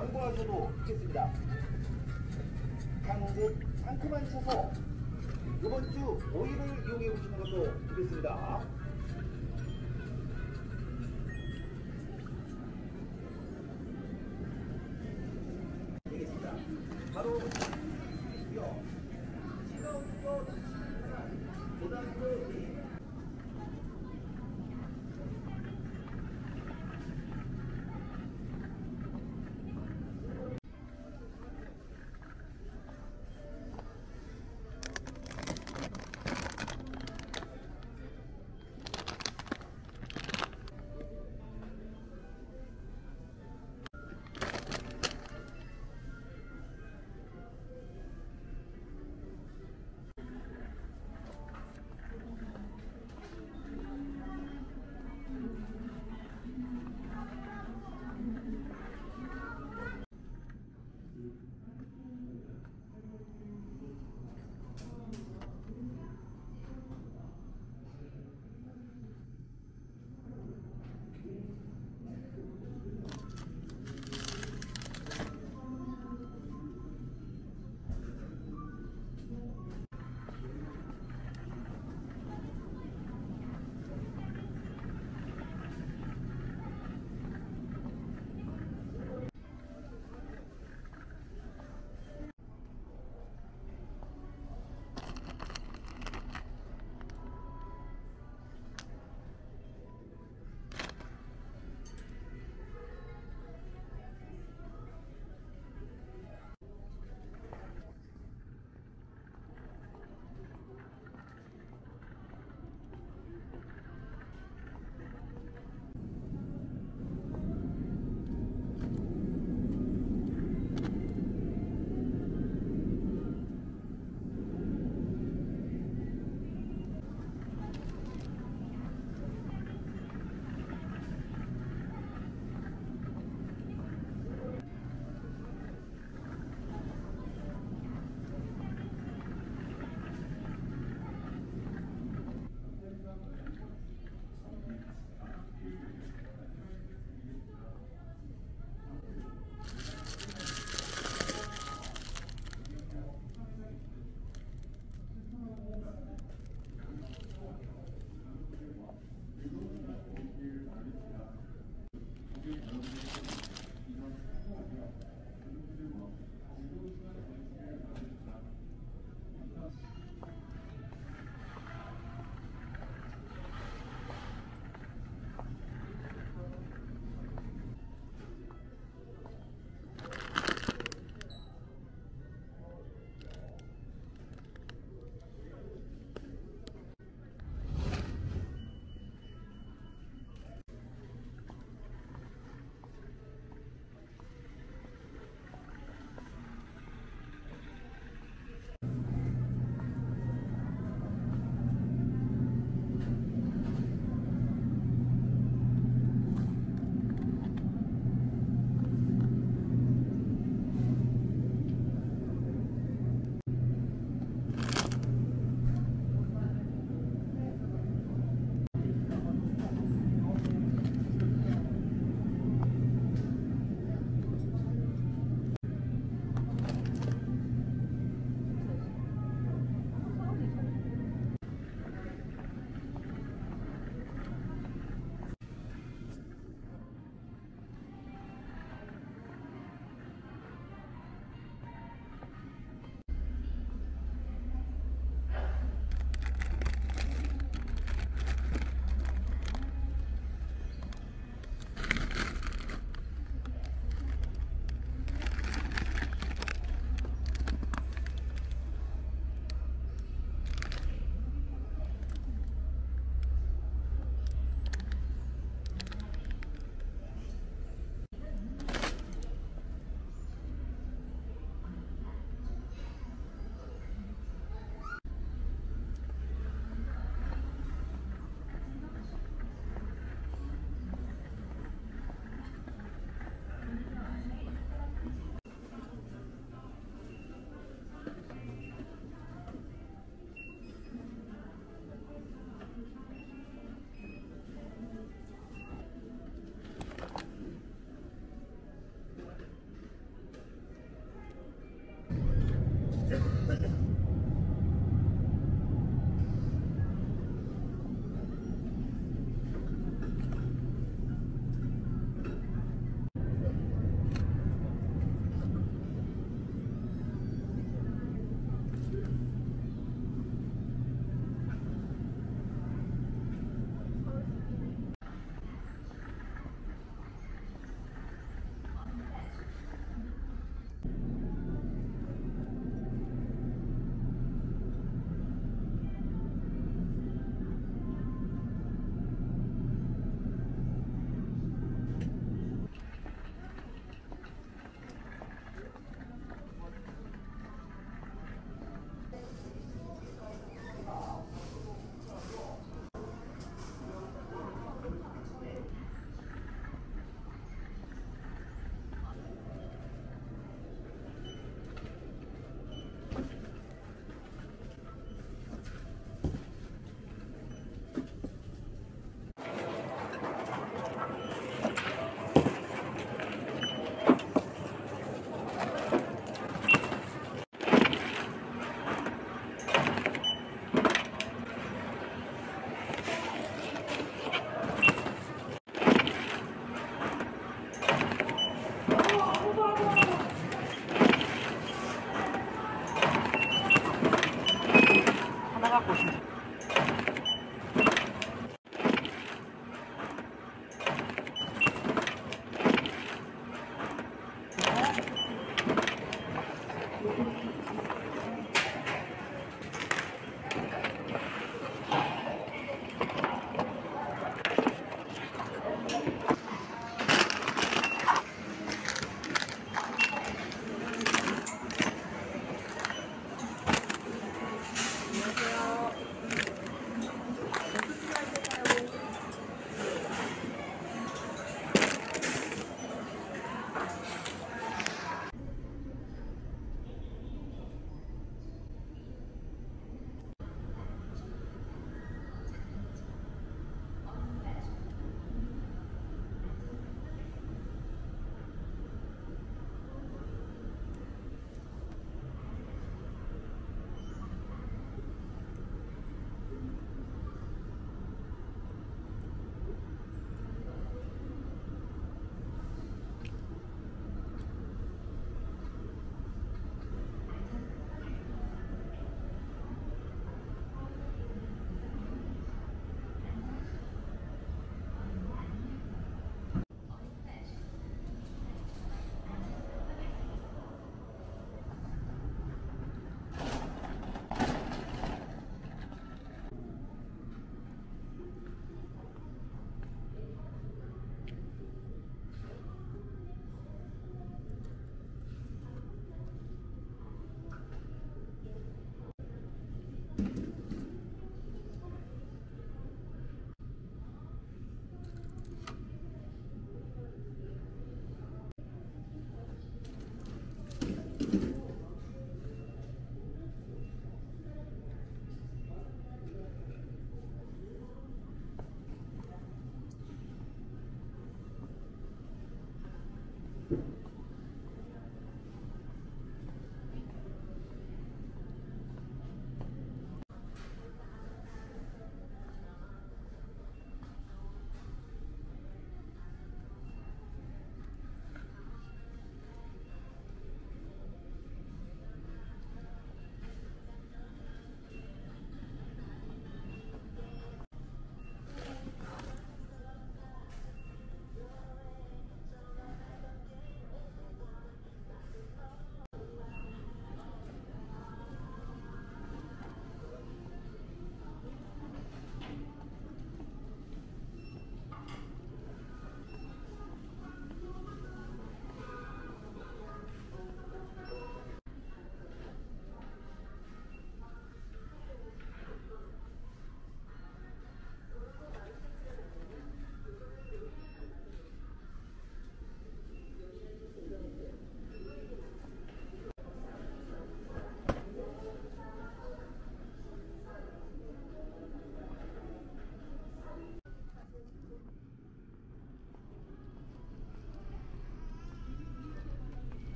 양보하셔도 좋겠습니다. 향색 상큼한 채소 이번 주 오이를 이용해 보시는 것도 좋겠습니다.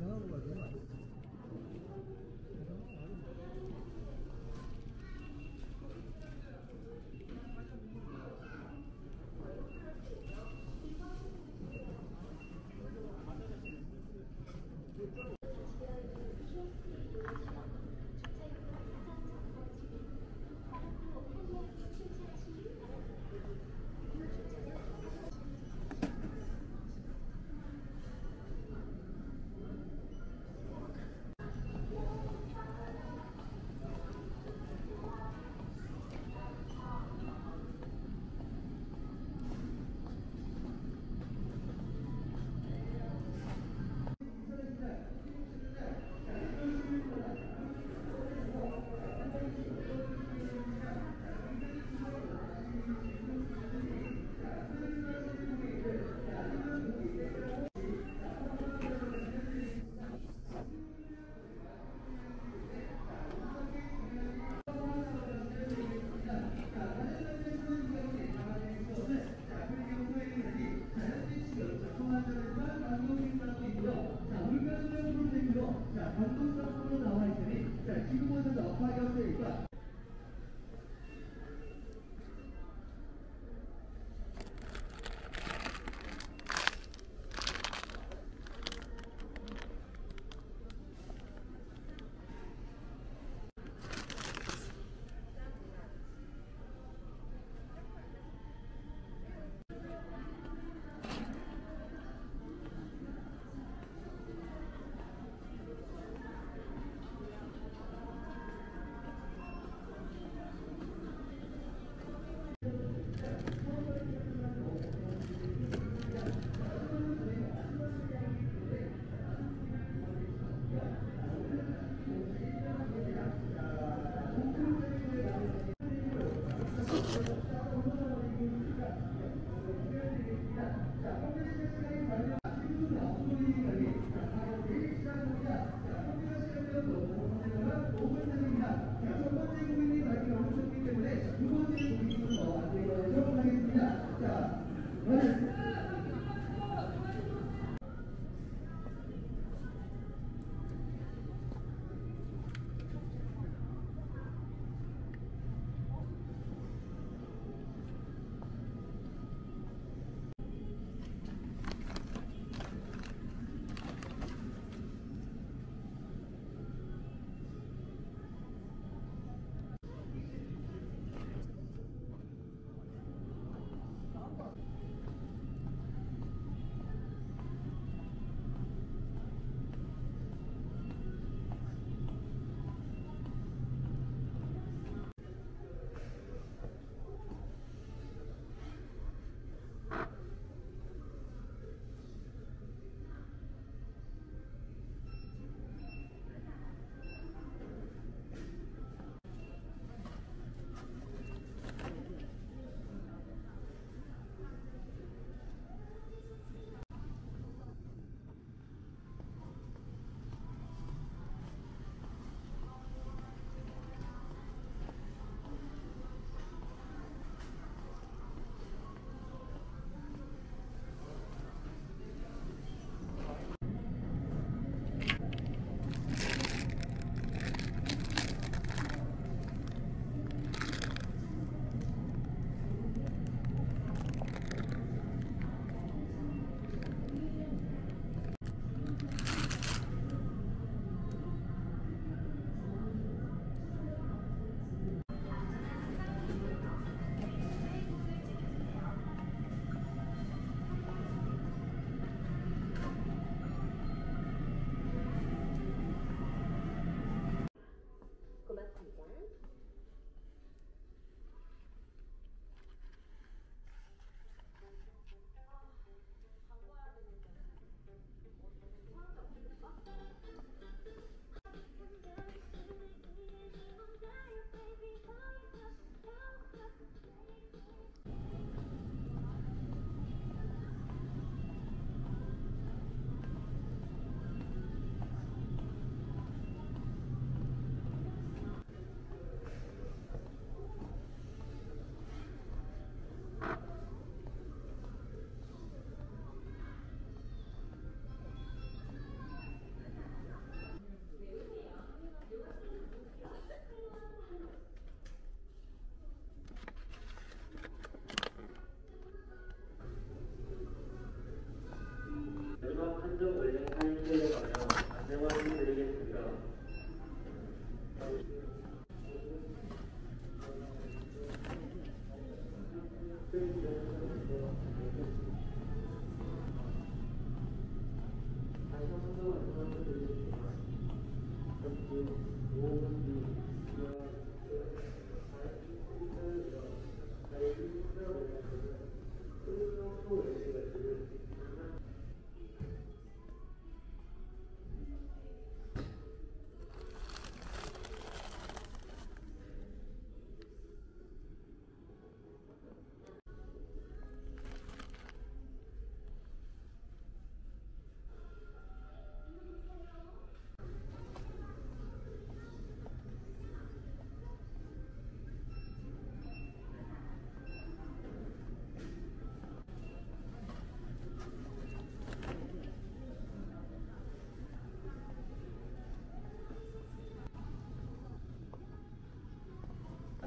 No.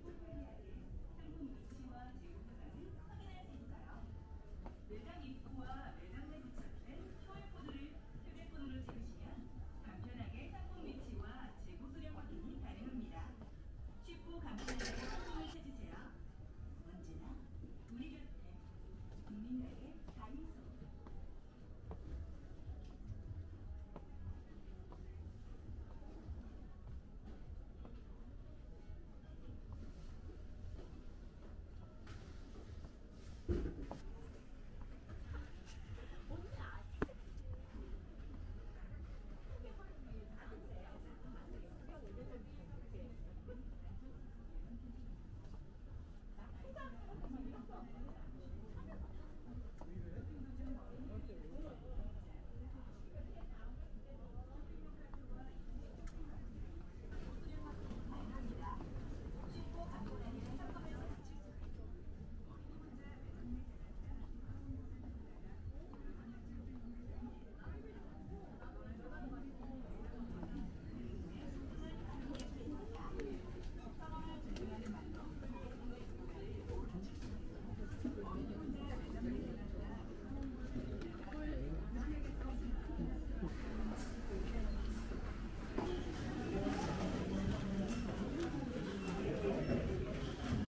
people.